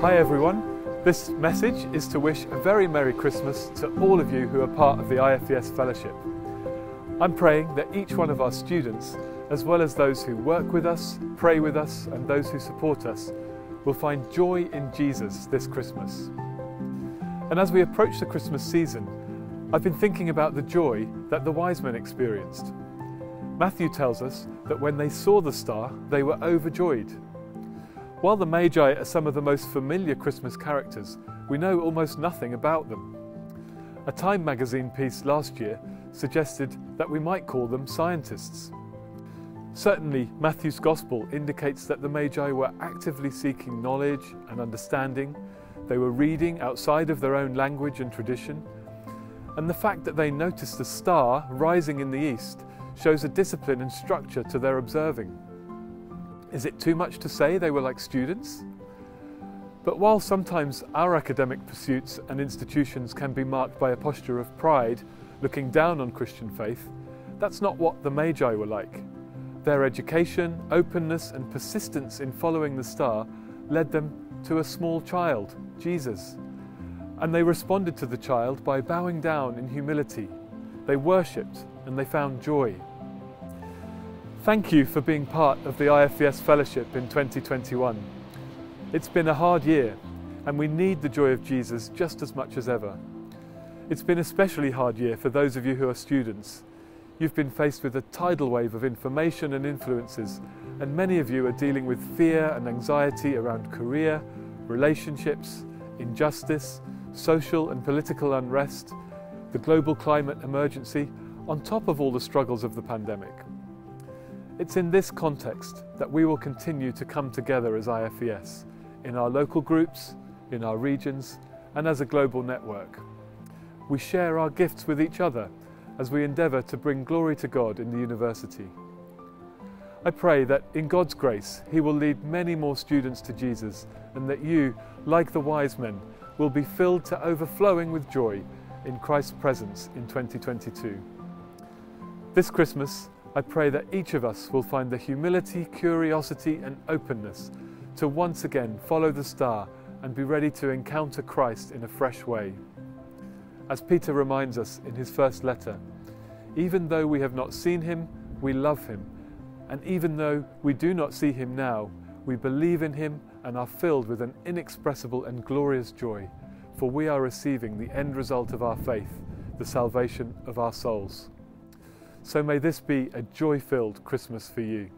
Hi everyone. This message is to wish a very Merry Christmas to all of you who are part of the IFES Fellowship. I'm praying that each one of our students, as well as those who work with us, pray with us, and those who support us, will find joy in Jesus this Christmas. And as we approach the Christmas season, I've been thinking about the joy that the wise men experienced. Matthew tells us that when they saw the star, they were overjoyed. While the Magi are some of the most familiar Christmas characters, we know almost nothing about them. A Time magazine piece last year suggested that we might call them scientists. Certainly, Matthew's Gospel indicates that the Magi were actively seeking knowledge and understanding, they were reading outside of their own language and tradition, and the fact that they noticed a star rising in the east shows a discipline and structure to their observing. Is it too much to say they were like students? But while sometimes our academic pursuits and institutions can be marked by a posture of pride, looking down on Christian faith, that's not what the Magi were like. Their education, openness, and persistence in following the star led them to a small child, Jesus. And they responded to the child by bowing down in humility. They worshipped and they found joy. Thank you for being part of the IFES Fellowship in 2021. It's been a hard year and we need the joy of Jesus just as much as ever. It's been a especially hard year for those of you who are students. You've been faced with a tidal wave of information and influences, and many of you are dealing with fear and anxiety around career, relationships, injustice, social and political unrest, the global climate emergency, on top of all the struggles of the pandemic. It's in this context that we will continue to come together as IFES, in our local groups, in our regions, and as a global network. We share our gifts with each other as we endeavour to bring glory to God in the university. I pray that in God's grace He will lead many more students to Jesus and that you, like the wise men, will be filled to overflowing with joy in Christ's presence in 2022. This Christmas, I pray that each of us will find the humility, curiosity, and openness to once again follow the star and be ready to encounter Christ in a fresh way. As Peter reminds us in his first letter, even though we have not seen him, we love him, and even though we do not see him now, we believe in him and are filled with an inexpressible and glorious joy, for we are receiving the end result of our faith, the salvation of our souls. So may this be a joy filled Christmas for you.